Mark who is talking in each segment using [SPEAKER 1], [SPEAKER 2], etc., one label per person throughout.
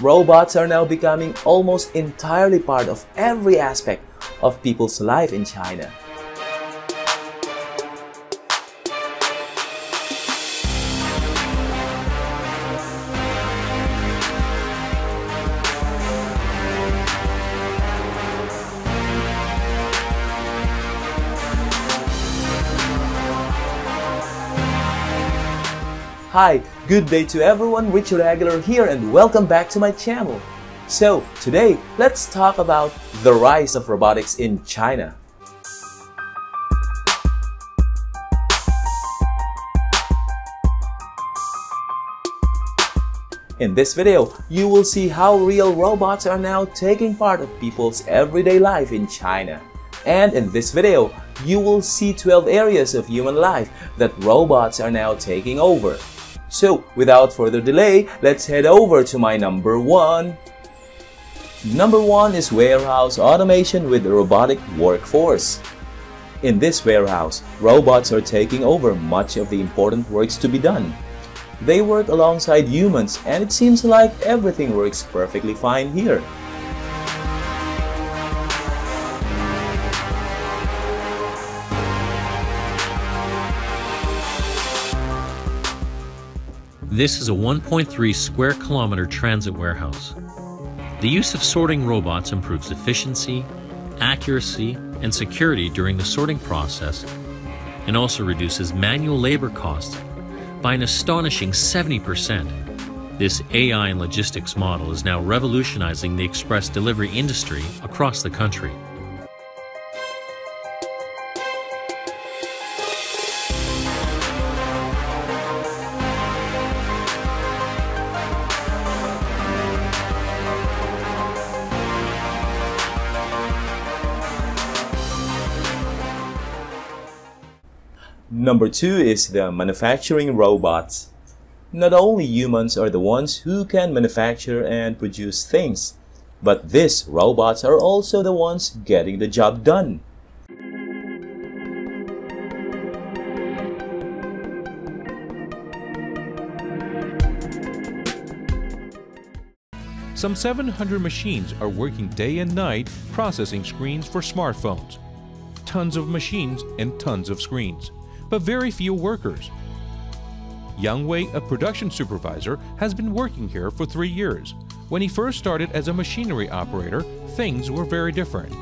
[SPEAKER 1] robots are now becoming almost entirely part of every aspect of people's life in China. Hi, good day to everyone, Richard Aguilar here and welcome back to my channel. So, today, let's talk about the rise of robotics in China. In this video, you will see how real robots are now taking part of people's everyday life in China. And in this video, you will see 12 areas of human life that robots are now taking over. So, without further delay, let's head over to my number one. Number one is warehouse automation with robotic workforce. In this warehouse, robots are taking over much of the important works to be done. They work alongside humans and it seems like everything works perfectly fine here.
[SPEAKER 2] This is a 1.3 square kilometer transit warehouse. The use of sorting robots improves efficiency, accuracy, and security during the sorting process and also reduces manual labor costs by an astonishing 70%. This AI and logistics model is now revolutionizing the express delivery industry across the country.
[SPEAKER 1] Number two is the manufacturing robots. Not only humans are the ones who can manufacture and produce things, but these robots are also the ones getting the job done.
[SPEAKER 3] Some 700 machines are working day and night processing screens for smartphones. Tons of machines and tons of screens but very few workers. Yang Wei, a production supervisor, has been working here for three years. When he first started as a machinery operator, things were very different.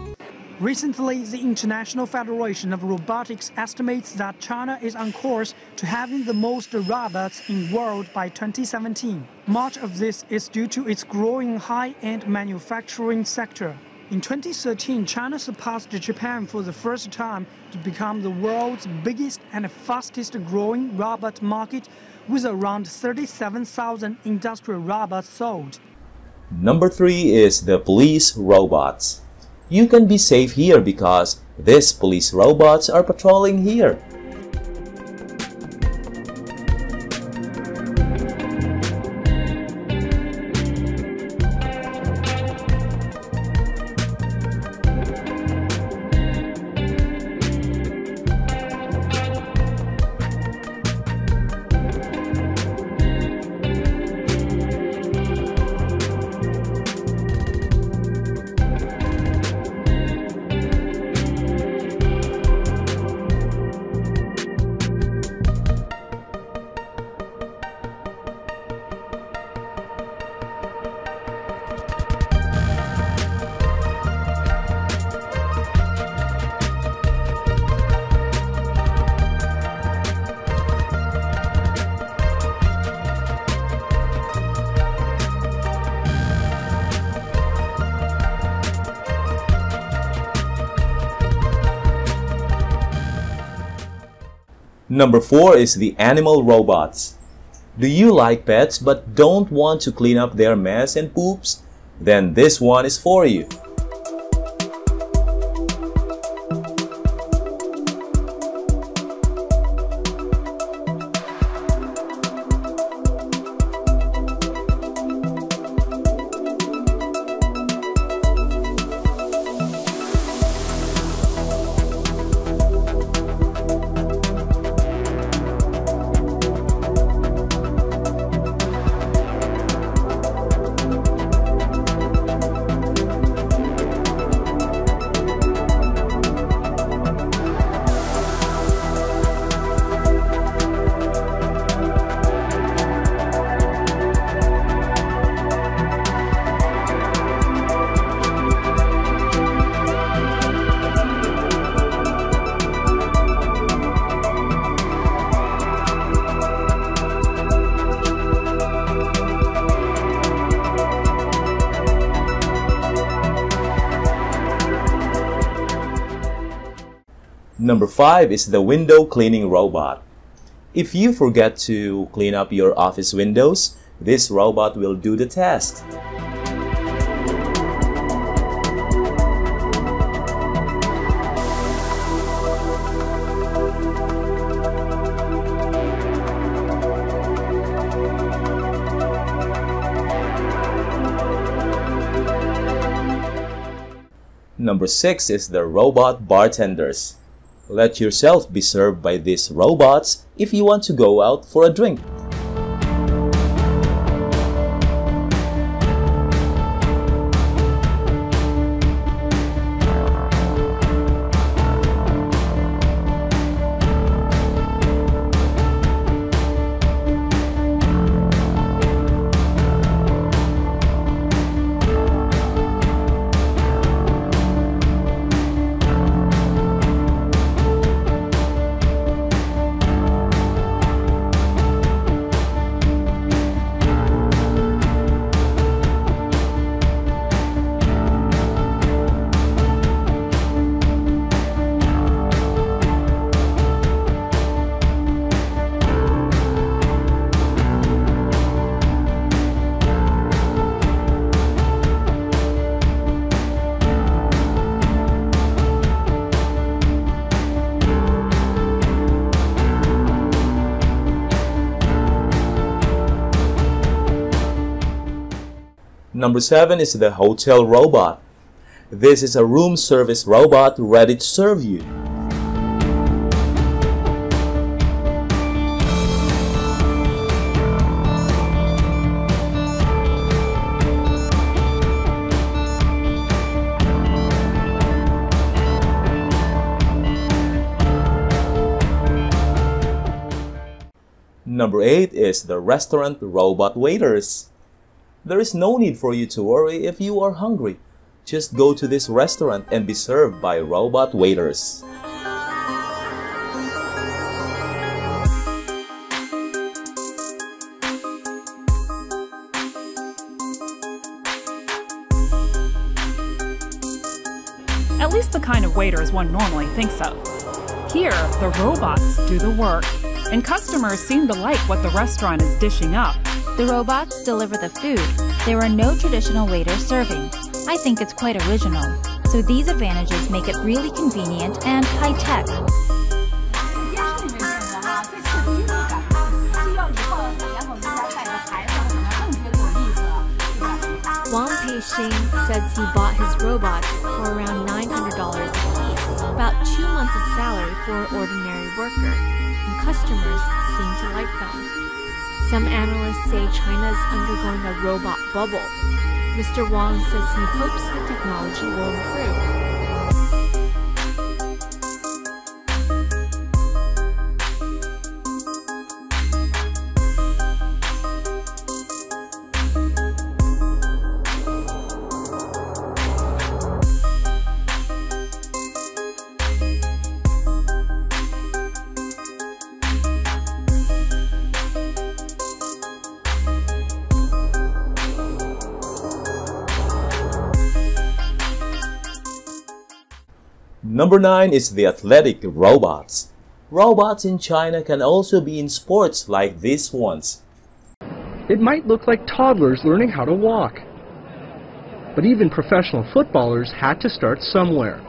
[SPEAKER 4] Recently, the International Federation of Robotics estimates that China is on course to having the most robots in the world by 2017. Much of this is due to its growing high-end manufacturing sector. In 2013, China surpassed Japan for the first time to become the world's biggest and fastest growing robot market with around 37,000 industrial robots sold.
[SPEAKER 1] Number 3 is the police robots. You can be safe here because these police robots are patrolling here. Number 4 is the animal robots. Do you like pets but don't want to clean up their mess and poops? Then this one is for you. Number 5 is the window cleaning robot. If you forget to clean up your office windows, this robot will do the task. Number 6 is the robot bartenders. Let yourself be served by these robots if you want to go out for a drink. Number 7 is the hotel robot. This is a room service robot ready to serve you. Number 8 is the restaurant robot waiters. There is no need for you to worry if you are hungry. Just go to this restaurant and be served by robot waiters.
[SPEAKER 5] At least the kind of waiters one normally thinks of. Here, the robots do the work, and customers seem to like what the restaurant is dishing up.
[SPEAKER 6] The robots deliver the food. There are no traditional waiters serving. I think it's quite original. So these advantages make it really convenient and high-tech.
[SPEAKER 7] Wang Peixing says he bought his robots for around $900 a piece, about two months' salary for an ordinary worker, and customers seem to like them. Some analysts say China is undergoing a robot bubble. Mr. Wang says he hopes the technology will improve.
[SPEAKER 1] Number 9 is the athletic robots. Robots in China can also be in sports like these ones.
[SPEAKER 8] It might look like toddlers learning how to walk. But even professional footballers had to start somewhere.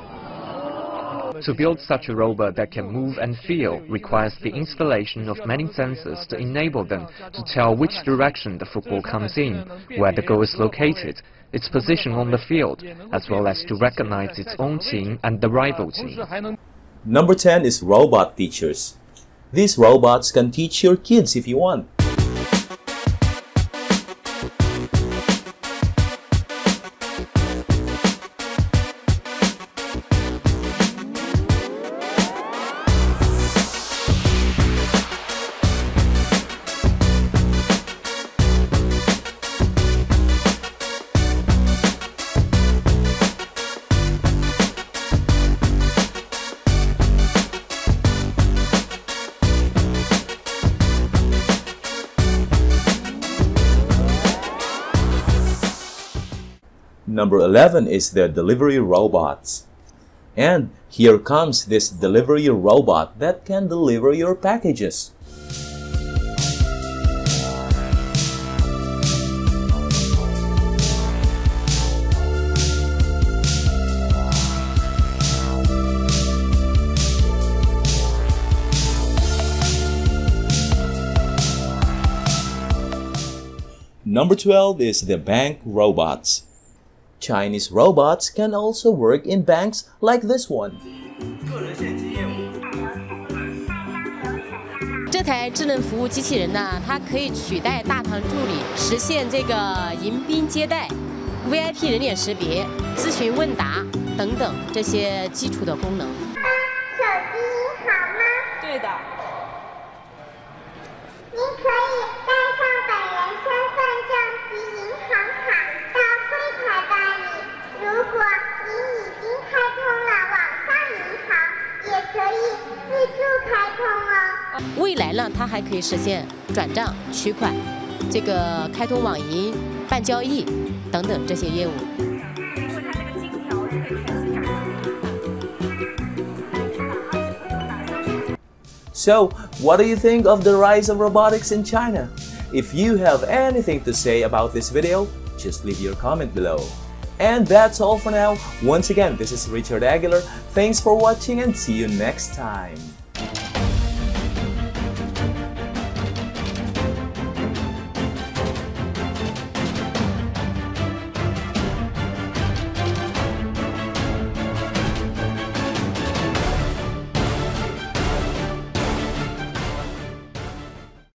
[SPEAKER 9] To build such a robot that can move and feel requires the installation of many sensors to enable them to tell which direction the football comes in, where the goal is located, its position on the field, as well as to recognize its own team and the rival team.
[SPEAKER 1] Number 10 is robot teachers. These robots can teach your kids if you want. Number 11 is the delivery robots. And here comes this delivery robot that can deliver your packages. Number 12 is the bank robots. Chinese robots can also work in banks like this one.
[SPEAKER 10] 这台智能服务机器人呢，它可以取代大堂助理，实现这个迎宾接待、VIP 人脸识别、咨询问答等等这些基础的功能。
[SPEAKER 11] 手机银行吗？
[SPEAKER 10] 对的。
[SPEAKER 11] 开通哦。
[SPEAKER 10] 未来呢，它还可以实现转账、取款、这个开通网银、办交易等等这些业务。
[SPEAKER 1] So, what do you think of the rise of robotics in China? If you have anything to say about this video, just leave your comment below. And that's all for now. Once again, this is Richard Aguilar. Thanks for watching and see you next time.